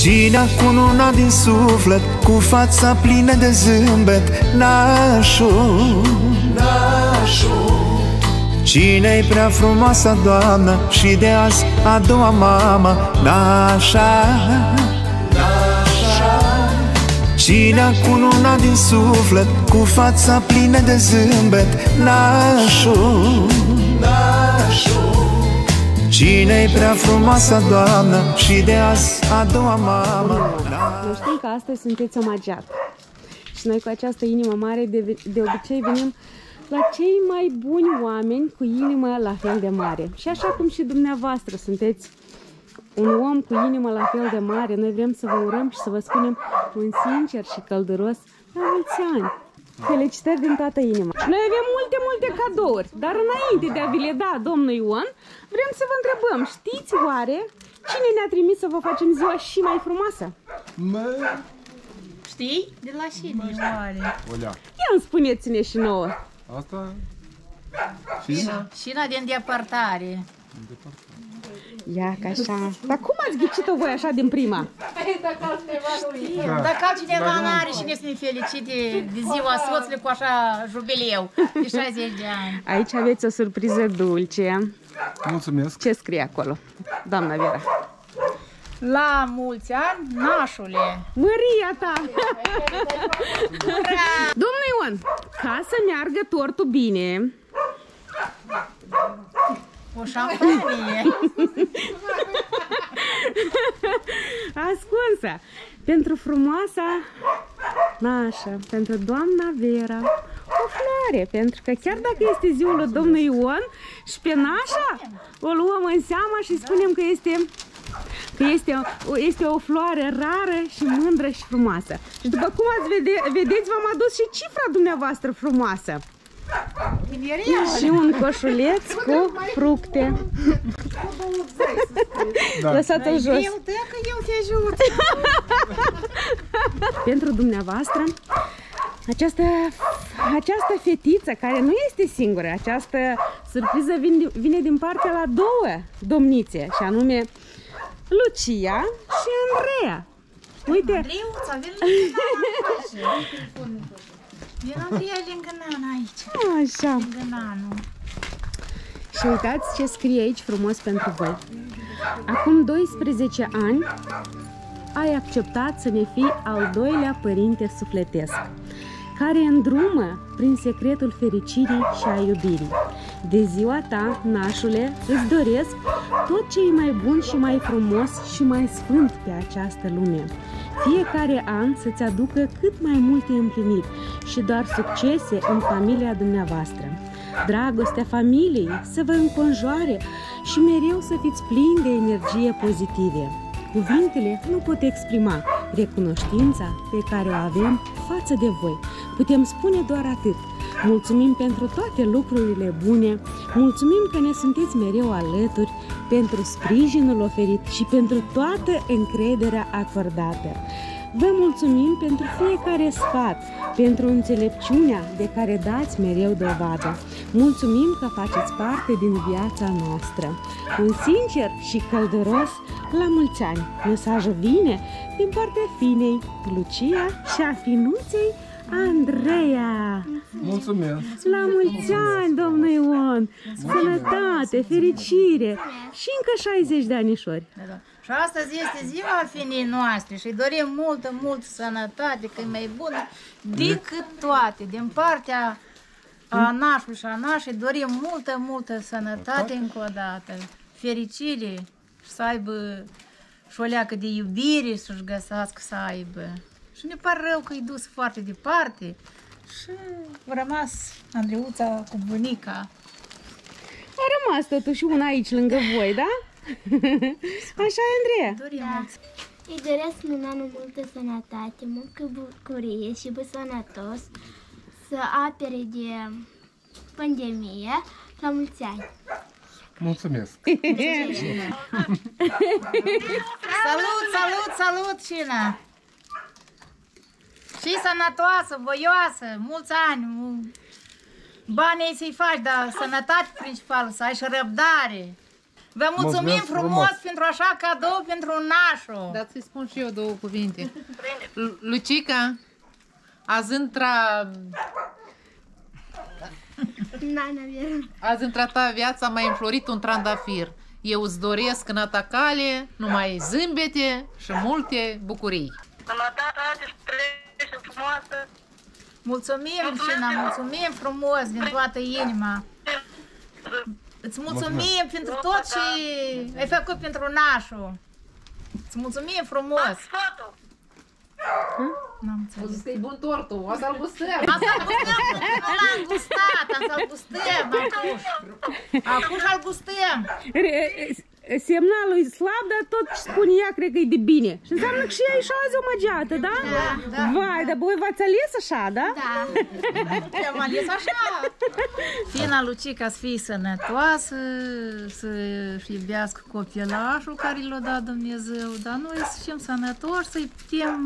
Cine cu luna din suflet Cu fața plină de zâmbet Nașul. Nașul Cine-i prea frumoasă, doamnă Și de azi a doua mamă Nașa? Cine cu luna din suflet Cu fața plină de zâmbet Nașul Nașul Cine-i prea frumoasă, doamnă Și de azi a doua mamă Noi știm că astăzi sunteți omagiat. Și noi cu această inimă mare de, de obicei venim la cei mai buni oameni cu inimă la fel de mare. Și așa cum și dumneavoastră sunteți un om cu inimă la fel de mare, noi vrem să vă urăm și să vă spunem un sincer și călduros la mulți ani. Felicitări din toată inima. Noi avem multe, multe cadouri, dar înainte de a vi le da domnul Ion, vrem să vă întrebăm, știți oare cine ne-a trimis să vă facem ziua și mai frumoasă? Știi? De la cine oare? Olea. Ia îmi spuneți-ne și nouă. Asta Șina de îndepărtare. Ia ca așa. Dar cum ați ghicit-o voi așa din prima? Da. Dacă altcineva n-are și ne să ne felicite de ziua soțului cu așa jubileu de 60 de ani. Aici aveți o surpriză dulce. mulțumesc. Ce scrie acolo, doamna Vera? La mulți ani, nașule! Măria ta! Domnul Ion, ca să meargă tortul bine, O șampanie! ascunsă, pentru frumoasa nașă, pentru doamna Vera, o floare, pentru că chiar dacă este ziua lui domnul Ion și pe nașa o luăm în seama și spunem că este că este, o- este o floare rară și mândră și frumoasă. Și după cum ați vede, vedeți, v-am adus și cifra dumneavoastră frumoasă. Și un coșuleț cu fructe. Da. Lăsați-o jos. Eu, dă că eu te ajut! pentru dumneavoastră această, această fetiță care nu este singură, această surpriză vine, vine din partea la două domnițe, și anume Lucia și Andreea. Uite, Andreuța, vin lângă nana! Vin Andreea lângă nana aici, așa. lângă nanu. Și uitați ce scrie aici frumos pentru voi. Acum 12 ani ai acceptat să ne fii al doilea părinte sufletesc, care îndrumă prin secretul fericirii și a iubirii. De ziua ta, nașule, îți doresc tot ce e mai bun și mai frumos și mai sfânt pe această lume. Fiecare an să-ți aducă cât mai multe împliniri și doar succese în familia dumneavoastră. Dragostea familiei să vă înconjoare și mereu să fiți plini de energie pozitive. Cuvintele nu pot exprima recunoștința pe care o avem față de voi. Putem spune doar atât. Mulțumim pentru toate lucrurile bune, mulțumim că ne sunteți mereu alături, pentru sprijinul oferit și pentru toată încrederea acordată. Vă mulțumim pentru fiecare sfat, pentru înțelepciunea de care dați mereu dovadă. Mulțumim că faceți parte din viața noastră. Un sincer și călduros la mulți ani. Mesajul vine din partea finei Lucia și a finuței Andreea. Mulțumesc. La mulți ani, domnul Ion! Sănătate, fericire și încă 60 de anișori. Da, da. Și astăzi este ziua finii noastre și îi dorim multă, multă sănătate, că e mai bună decât toate. Din partea a nașului și a nașei dorim multă, multă sănătate încă o dată, fericire și să aibă și o leacă de iubire să-și găsească să aibă. Și ne pare rău că e dus foarte departe și a rămas Andreuța cu bunica. A rămas totuși una aici lângă voi, da? Așa e, Andreea. Dorim Da. mult Îi doresc Minanu multă sănătate, multă bucurie și bă sănătos, să apere de pandemie la mulți ani. Mulțumesc. Salut, salut, salut, Cina! Și sănătoasă, voioasă, mulți ani, mu- banii să-i faci, dar sănătate principală, să ai și răbdare. Vă mulțumim Mulțumesc frumos, frumos. pentru așa cadou pentru nașul. Dar să-i spun și eu două cuvinte. Lu- Lucica, azi intra, Nana Vera. azi intra ta viața mai înflorit un trandafir. Eu îți doresc în atacale numai zâmbete și multe bucurii. Sănătate, trăiește frumoasă. Mulțumim, Cina, mulțumim frumos din toată inima. Îți mulțumim Mulțumesc. pentru tot ce ai făcut pentru nașul. Îți mulțumim frumos. Sfatul. N-am înțeles. zis că e bun tortul, o să-l gustăm. Asta îl gustăm, nu l-am gustat, asta îl gustăm, acuș. Acuș îl gustăm. Re- Semnalul e slab, dar tot ce spune ea cred că e de bine. Și înseamnă că și ea e și azi o măgeată, da? da. Vai, dar voi v-ați ales așa, da? Da. Am ales așa. Fina Lucica să fie sănătoasă, să-și iubească copilașul care l-a dat Dumnezeu, dar noi să fim sănătoși, să-i putem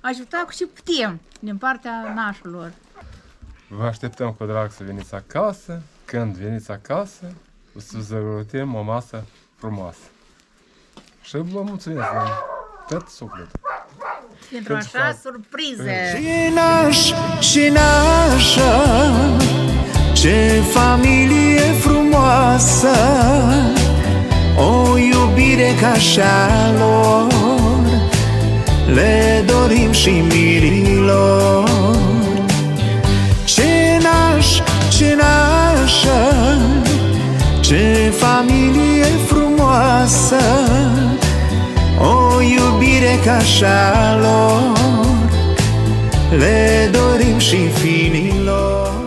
ajuta cu ce putem din partea nașilor. Vă așteptăm cu drag să veniți acasă. Când veniți acasă, o să vă zărutem o masă frumoasă. Și vă mulțumesc din tot sufletul. Pentru Pentru așa că- surpriză. Și naș, și nașa Ce familie frumoasă O iubire ca așa lor Le dorim și mirilor Ce naș, ce nașa Ce familie frumoasă O iubire ca așa lor. Le dorim și finilor